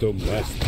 Necesito más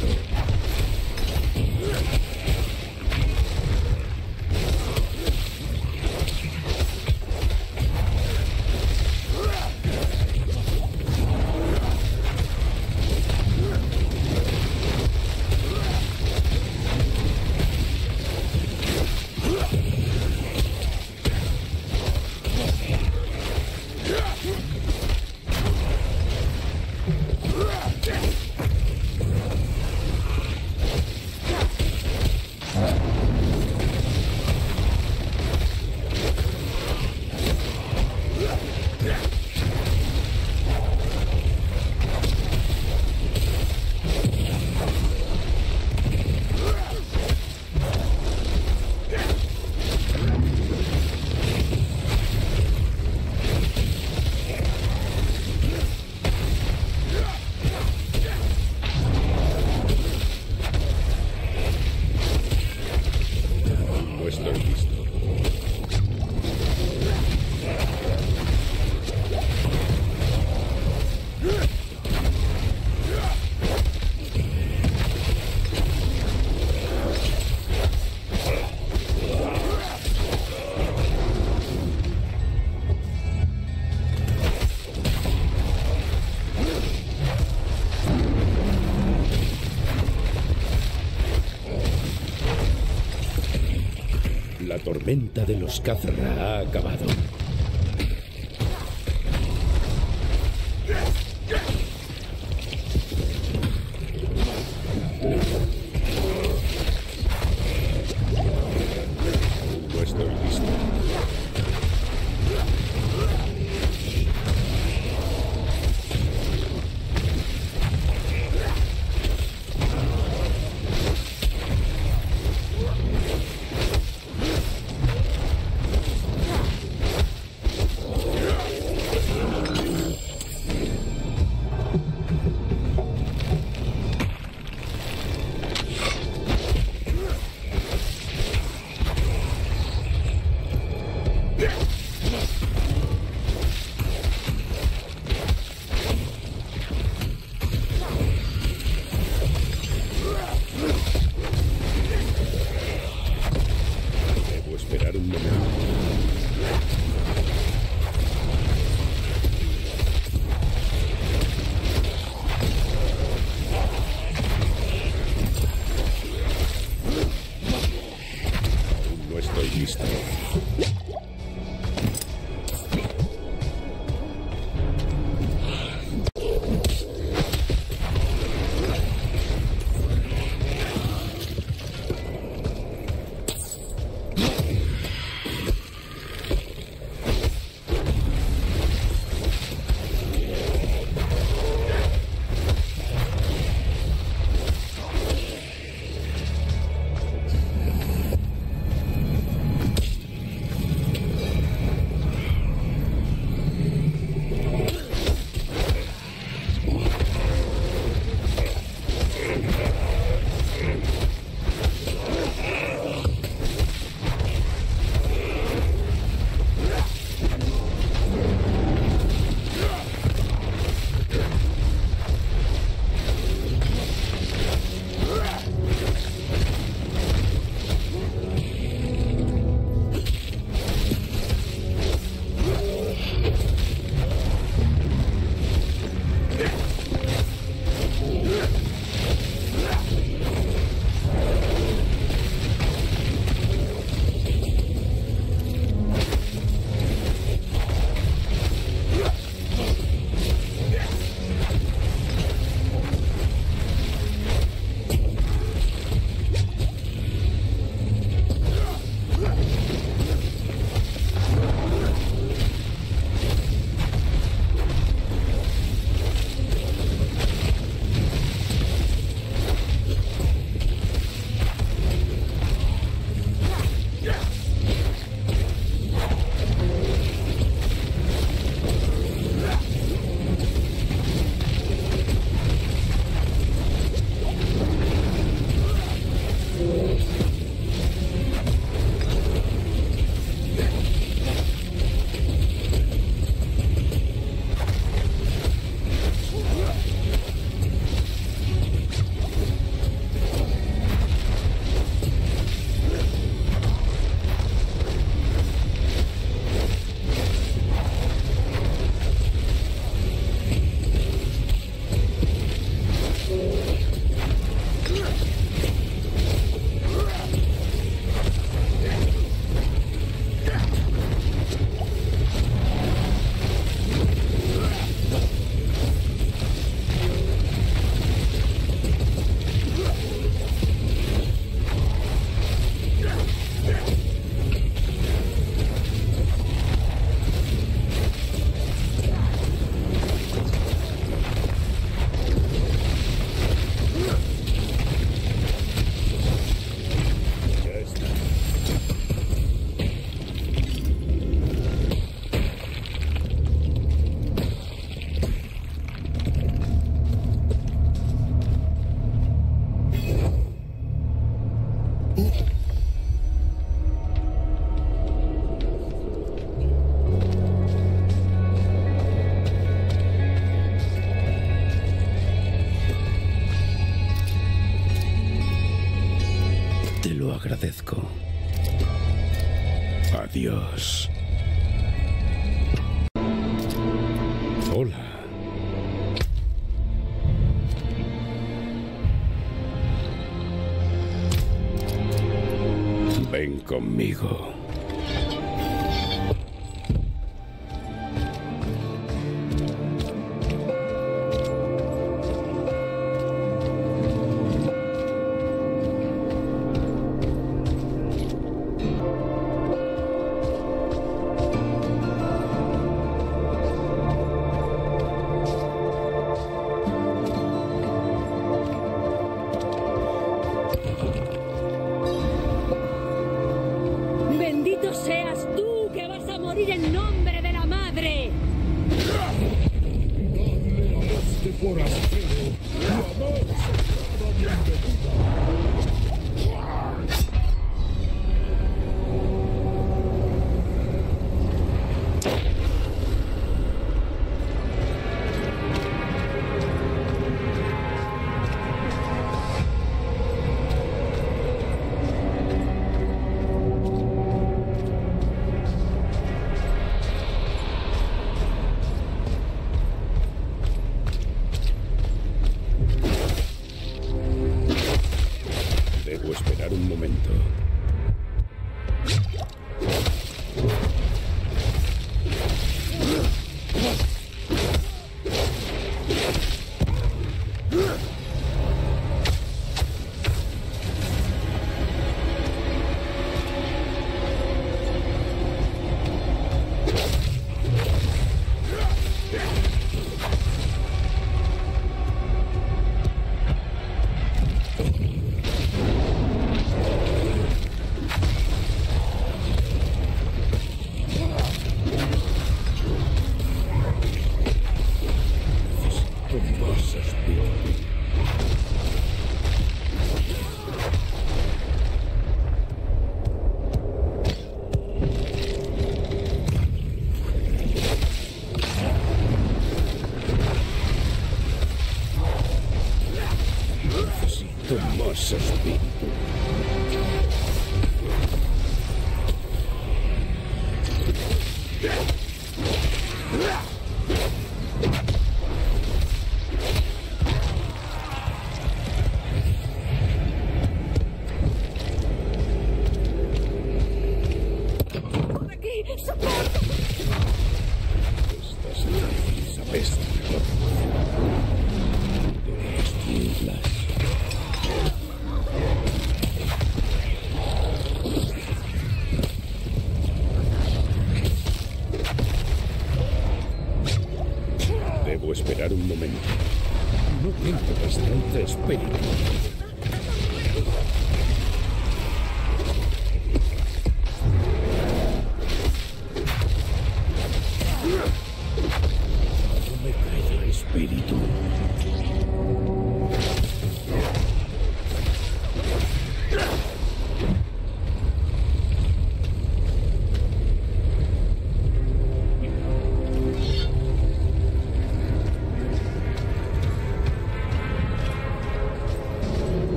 no tormenta de los Khazra ha acabado. Conmigo.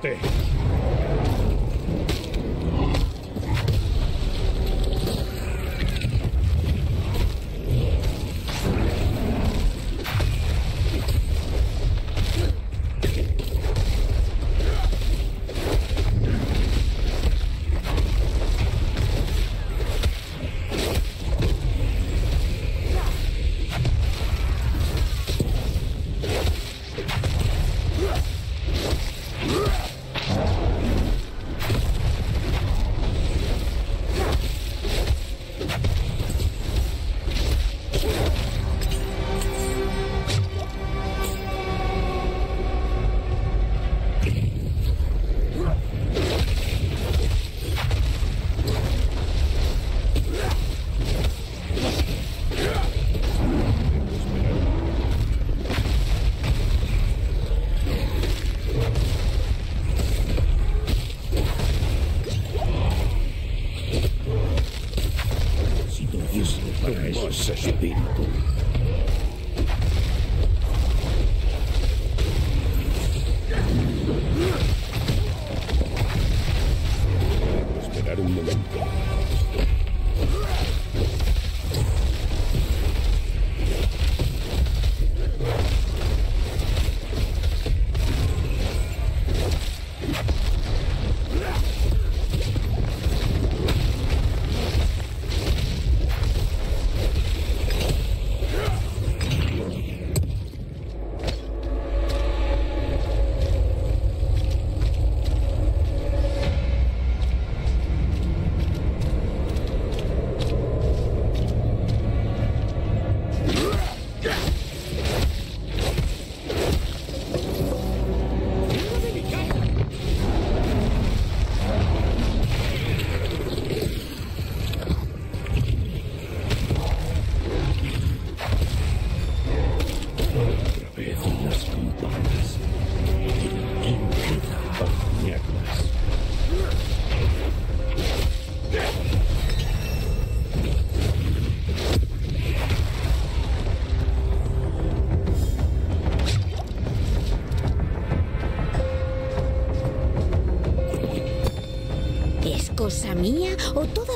Vete.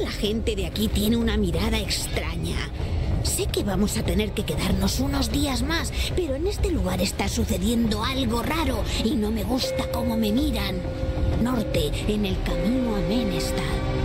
La gente de aquí tiene una mirada extraña? Sé que vamos a tener que quedarnos unos días más, pero en este lugar está sucediendo algo raro y no me gusta cómo me miran. Norte, en el camino a Menestad.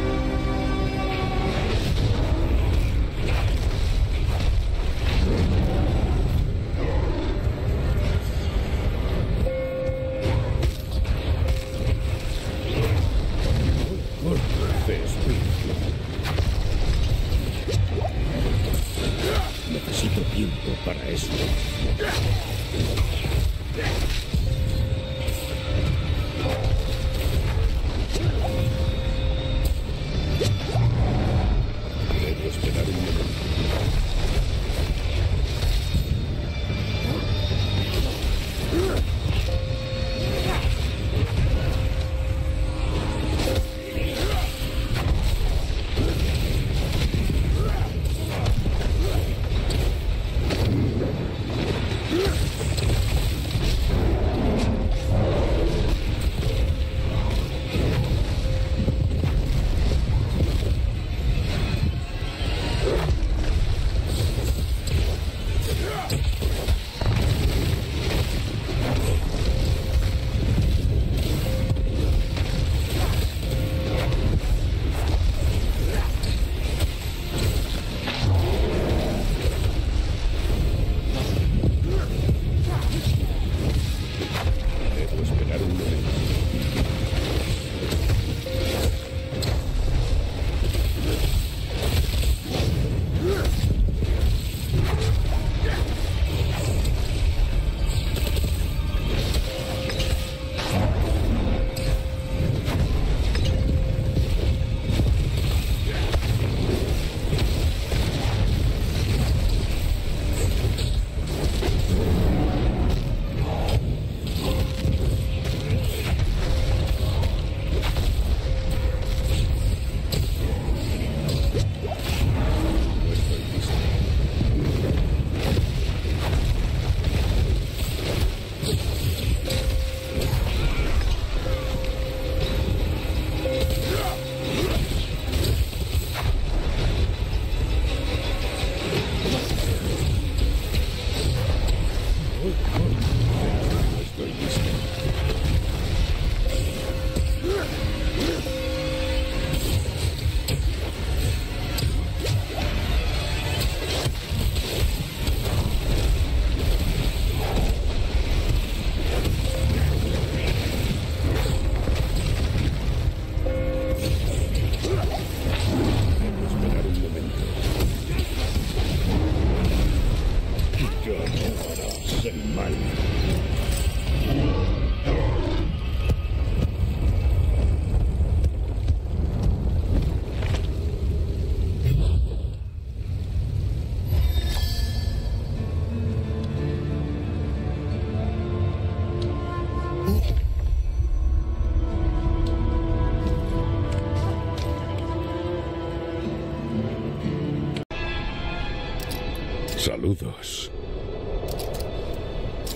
Saludos.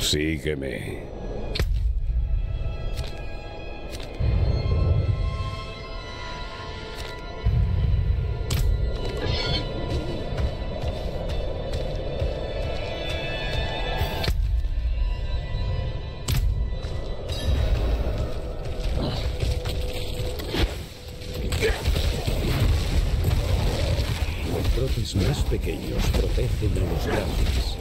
Sígueme. Brotes más pequeños protegen a los grandes.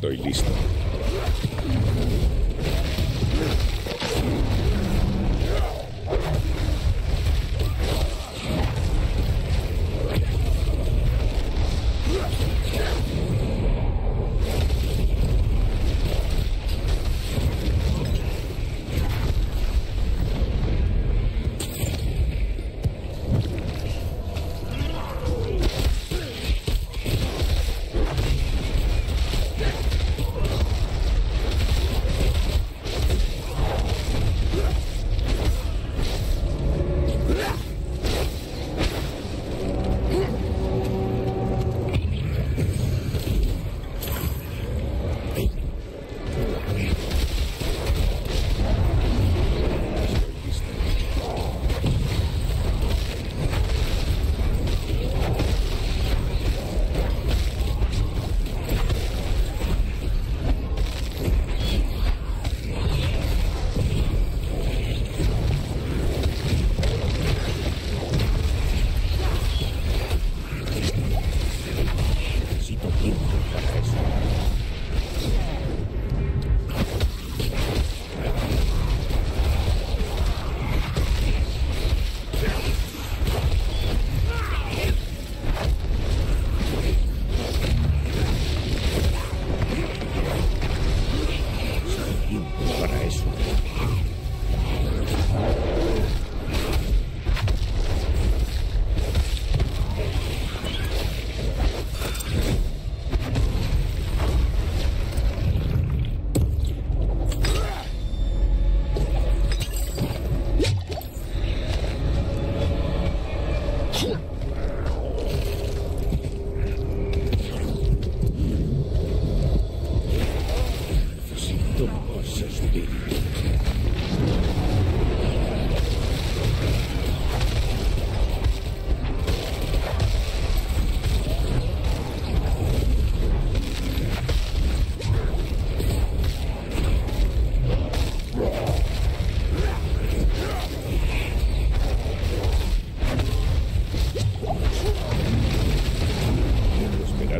Estoy listo.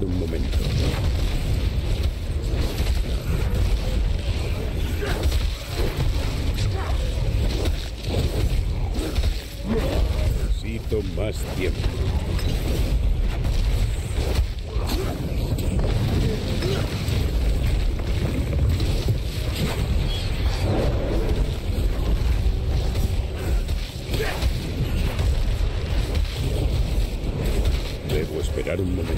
Esperar un momento. Necesito más tiempo. Debo esperar un momento.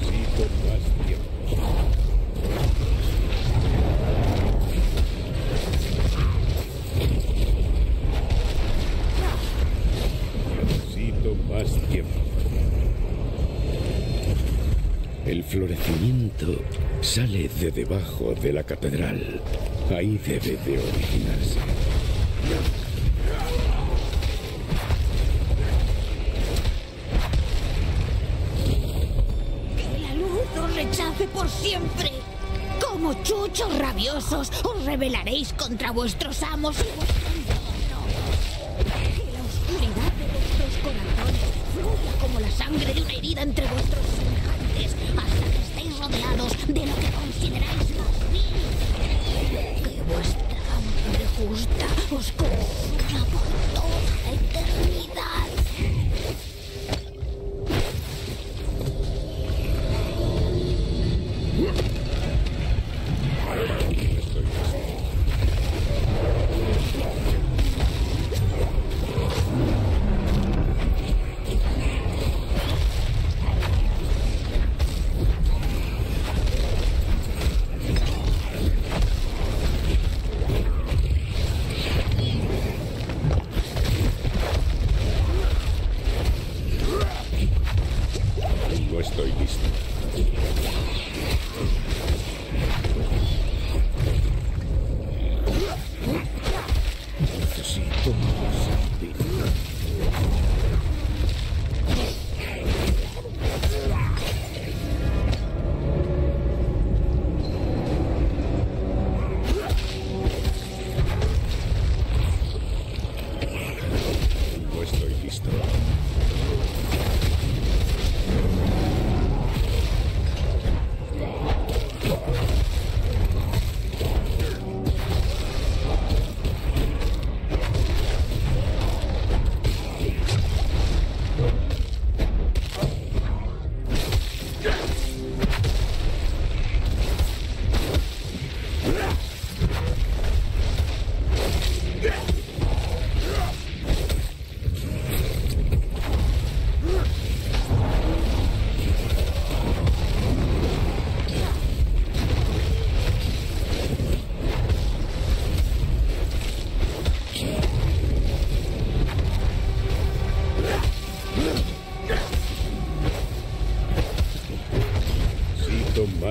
Necesito más tiempo. Necesito más tiempo. El florecimiento sale de debajo de la catedral. Ahí debe de originarse. Que la luz os rechace por siempre. Como chuchos rabiosos, os rebelaréis contra vuestros amos y vuestro entorno. Que la oscuridad de vuestros corazones fluya como la sangre de una herida entre vuestros semejantes hasta que rodeados de lo que consideráis más vil. Que vuestra hambre justa os consuma por toda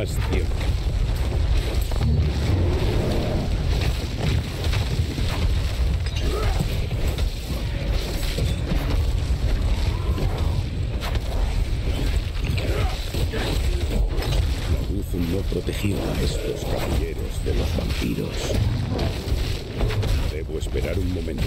más tiempo. No protegió a estos caballeros de los vampiros. Debo esperar un momento.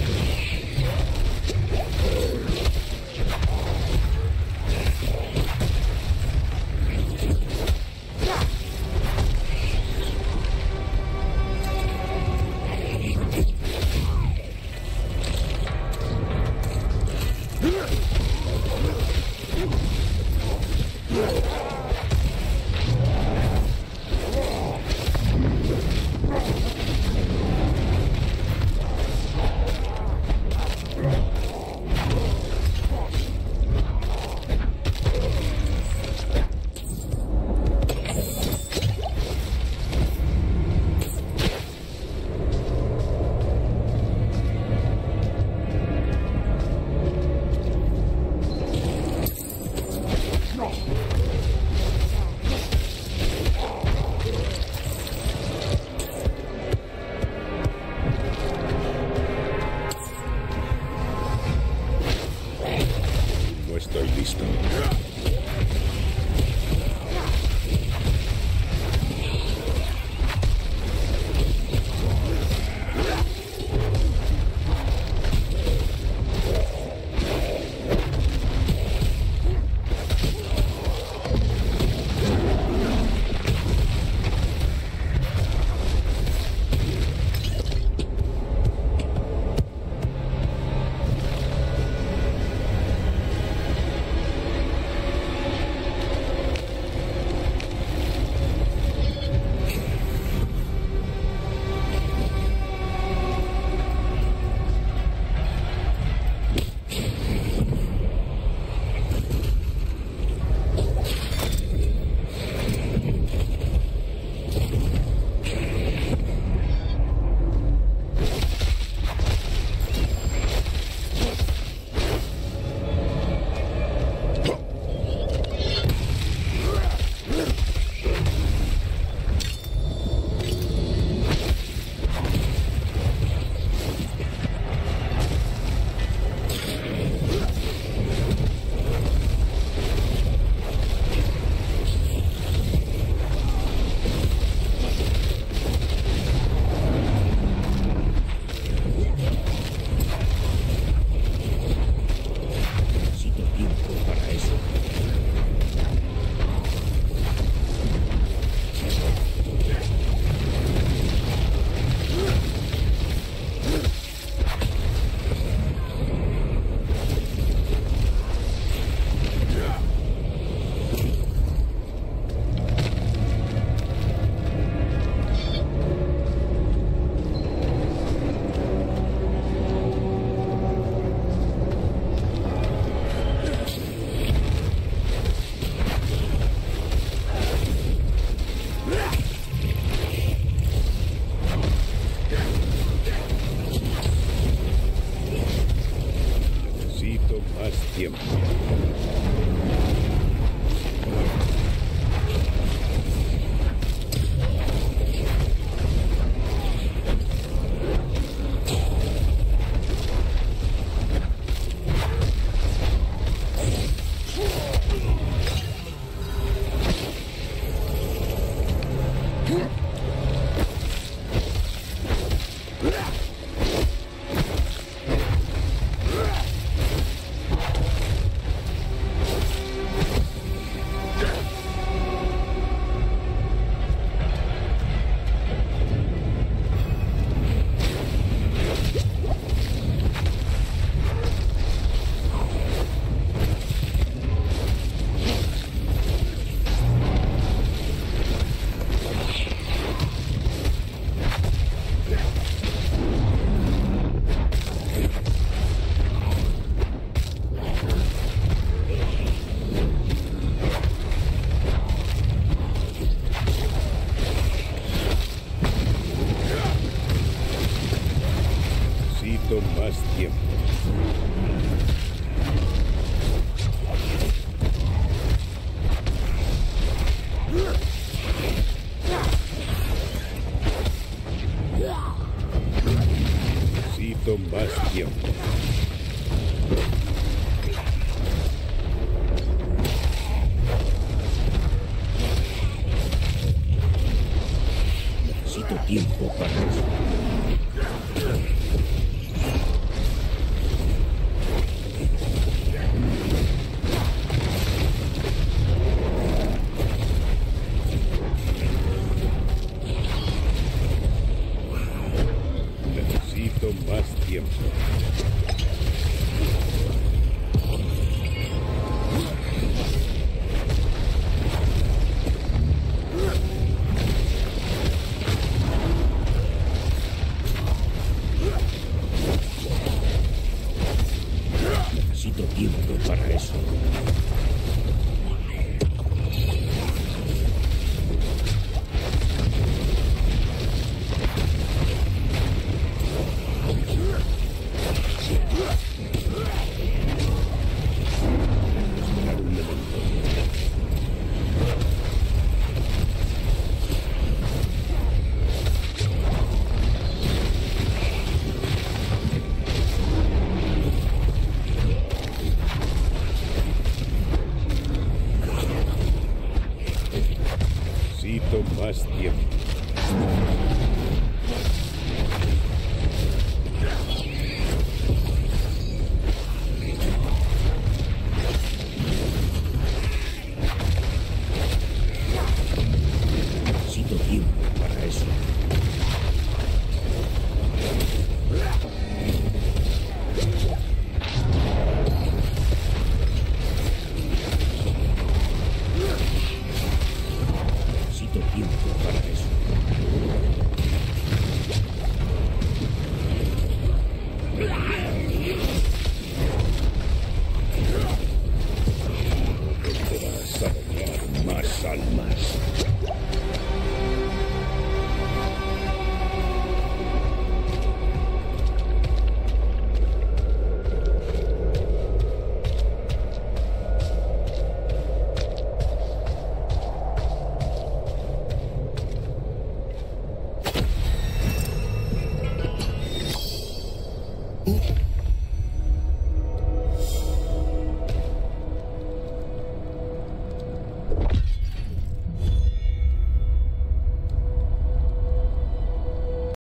Necesito tiempo